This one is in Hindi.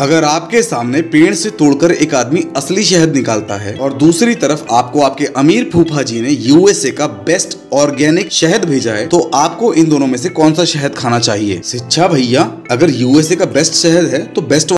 अगर आपके सामने पेड़ से तोड़कर एक आदमी असली शहद निकालता है और दूसरी तरफ़ आपको आपके अमीर फूफा जी ने यूएसए का बेस्ट ऑर्गेनिक शहद भेजा है तो आपको इन दोनों में से कौन सा शहद खाना चाहिए? शिक्षा भैया, अगर यूएसए का बेस्ट शहद है तो बेस्ट